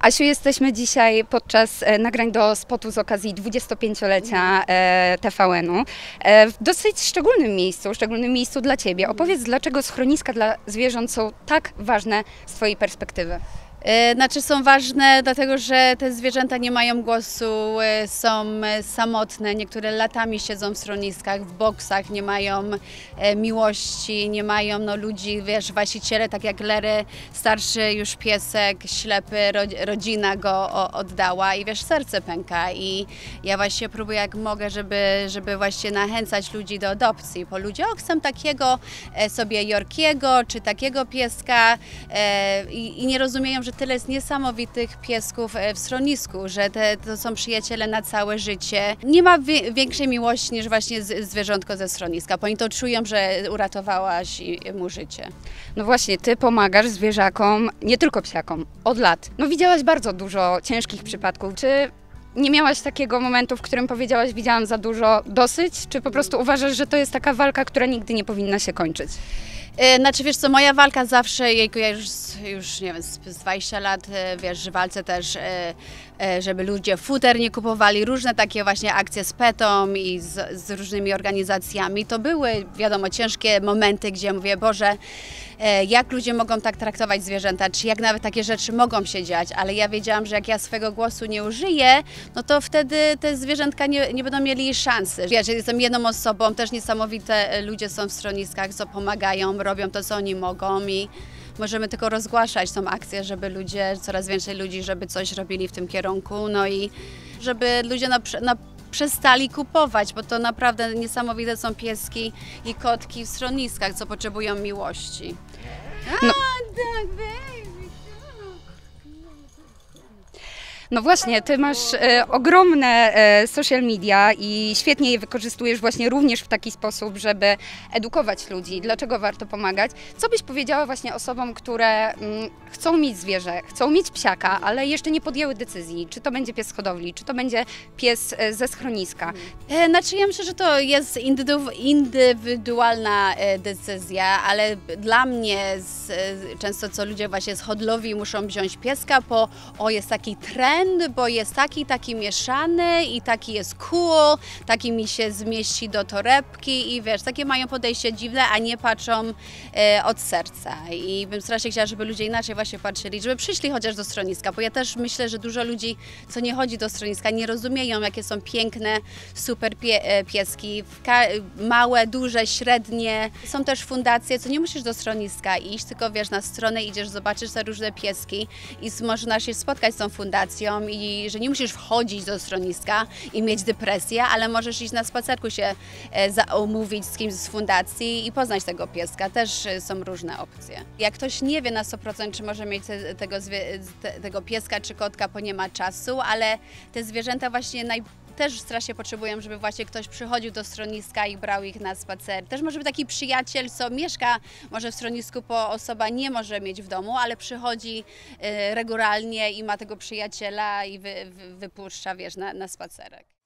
Asiu, jesteśmy dzisiaj podczas e, nagrań do spotu z okazji 25-lecia e, TVN-u e, w dosyć szczególnym miejscu, szczególnym miejscu dla Ciebie. Opowiedz, dlaczego schroniska dla zwierząt są tak ważne z Twojej perspektywy. E, Znaczy są ważne, dlatego że te zwierzęta nie mają głosu, e, są e, samotne, niektóre latami siedzą w schroniskach, w boksach, nie mają miłości, nie mają no, ludzi, wiesz, właściciele, tak jak Lery, starszy już piesek, ślepy, ro- rodzina go oddała i wiesz, serce pęka i ja właśnie próbuję jak mogę, żeby, żeby właśnie nachęcać ludzi do adopcji, bo ludzie, o chcę takiego sobie Yorkiego, czy takiego pieska i, i nie rozumieją, że tyle jest niesamowitych piesków e, w schronisku, że te, to są przyjaciele na całe życie. Nie ma wie, większej miłości niż właśnie z, zwierzątko ze schroniska, bo oni to czują, że uratowałaś mu życie. No właśnie, Ty pomagasz zwierzakom, nie tylko psiakom, od lat. No widziałaś bardzo dużo ciężkich przypadków. Czy nie miałaś takiego momentu, w którym powiedziałaś, widziałam za dużo, dosyć? Czy po prostu uważasz, że to jest taka walka, która nigdy nie powinna się kończyć? E, Znaczy wiesz co, moja walka zawsze, jejku, ja już, już nie wiem, z z 20 lat, e, wiesz, że walczę też, e, żeby ludzie futer nie kupowali, różne takie właśnie akcje z PETą i z, z różnymi organizacjami. To były, wiadomo, ciężkie momenty, gdzie mówię, Boże, jak ludzie mogą tak traktować zwierzęta, czy jak nawet takie rzeczy mogą się dziać, ale ja wiedziałam, że jak ja swego głosu nie użyję, no to wtedy te zwierzętka nie, nie będą mieli szansy. Wiesz, jestem jedną osobą, też niesamowite e, ludzie są w schroniskach, co pomagają, robią to, co oni mogą i możemy tylko rozgłaszać tą akcję, żeby ludzie, coraz więcej ludzi, żeby coś robili w tym kierunku, no i żeby ludzie na, na przestali kupować, bo to naprawdę niesamowite są pieski i kotki w schroniskach, co potrzebują miłości. No. A, tak, baby. No właśnie, ty masz e, ogromne e, social media i świetnie je wykorzystujesz właśnie również w taki sposób, żeby edukować ludzi, dlaczego warto pomagać. Co byś powiedziała właśnie osobom, które mm, chcą mieć zwierzę, chcą mieć psiaka, ale jeszcze nie podjęły decyzji, czy to będzie pies z hodowli, czy to będzie pies e, ze schroniska. E, Znaczy ja myślę, że to jest indywidu- indywidualna e, decyzja, ale dla mnie z, często co ludzie właśnie z hodlowi muszą wziąć pieska, bo o jest taki trend, bo jest taki, taki mieszany i taki jest cool, taki mi się zmieści do torebki i wiesz, takie mają podejście dziwne, a nie patrzą e, od serca i bym strasznie chciała, żeby ludzie inaczej właśnie patrzyli, żeby przyszli chociaż do schroniska, bo ja też myślę, że dużo ludzi, co nie chodzi do schroniska, nie rozumieją, jakie są piękne, super pie, e, pieski, małe, duże, średnie. Są też fundacje, co nie musisz do schroniska iść, tylko wiesz, na stronę idziesz, zobaczysz te różne pieski i można się spotkać z tą fundacją i że nie musisz wchodzić do schroniska i mieć depresję, ale możesz iść na spacerku się e, za- umówić z kimś z fundacji i poznać tego pieska. Też e, są różne opcje. Jak ktoś nie wie na 100%, czy może mieć te, tego, tego pieska czy kotka, bo nie ma czasu, ale te zwierzęta właśnie naj, też strasznie potrzebują, żeby właśnie ktoś przychodził do schroniska i brał ich na spacer. Też może być taki przyjaciel, co mieszka może w schronisku, bo osoba nie może mieć w domu, ale przychodzi e, regularnie i ma tego przyjaciela i wy, wy, wypuszcza, wiesz, na, na spacerek.